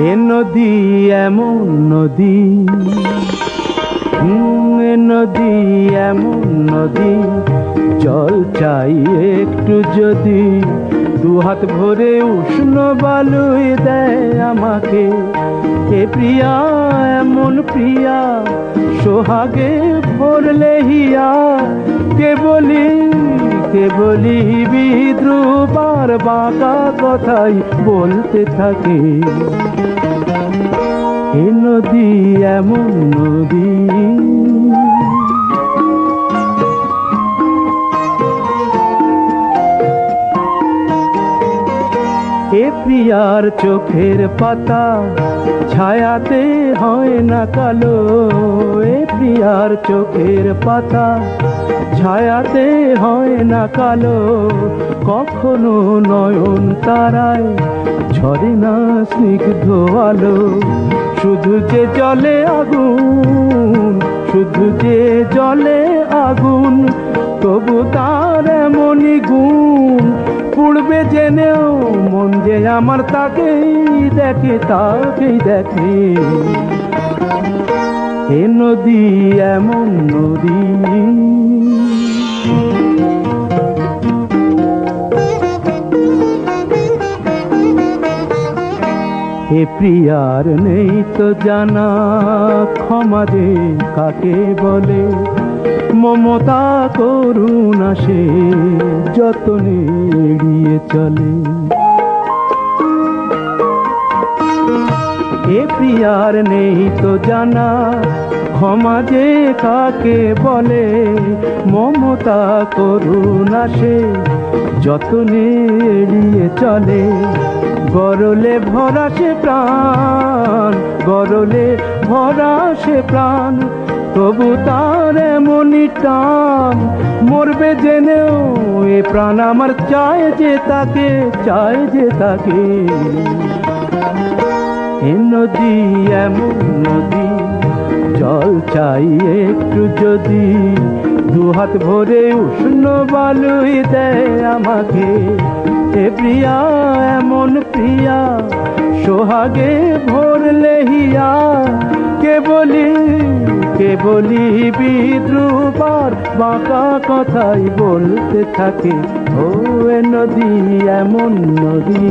নদী এমন নদী। এ নদী এমন নদী। জল চাই একটু যদি, দু হাত ভরে উষ্ণ বালুই দেয় আমাকে। এ প্রিয়া, এমন প্রিয়া, সোহাগে ভরলে হিয়া কে বলি বিদ্রুপার বাঁকা কথাই বলতে থাকে। এ নদী এমন নদী। এ প্রিয়ার চোখের পাতা ছায়াতে হয় না কালো। এ প্রিয়ার চোখের পাতা ছায়াতে হয় না কালো। কখনো নয়ন তারায় ঝরে না স্নিগ্ধ আলো। শুধু যে জলে আগুন, শুধু যে জলে আগুন, তবু তার এমনই জেনেও মন যে আমার তাকেই দেখে তাকেই দেখে। এ নদী এমন নদী। এ প্রিয়ার, নেই তো জানা, ক্ষমা দে কাকে বলে? মমতা করুণা সে যতনে এড়িয়ে চলে। এ প্রিয়ার, নেই তো জানা, ক্ষমা যে কাকে বলে? মমতা করুণা সে যতনে এড়িয়ে চলে। গরলে ভরা সে প্রাণ, গরলে ভরা সে প্রাণ। তবু তার এমনই টান, মরবে জেনেও এ প্রাণ আমার চায় যে তাকে, চায় যে তাকে। এ নদী, এমন নদী, জল চাই একটু যদি, দু হাত ভরে উষ্ণ বালুই দেয় আমাকে। এ প্রিয়া, এমন প্রিয়া সোহাগে ভরলে হিয়া কে বলি কে বলি বিদ্রুপার বাঁকা কথাই বলতে থাকে। ও নদী, এমন নদী।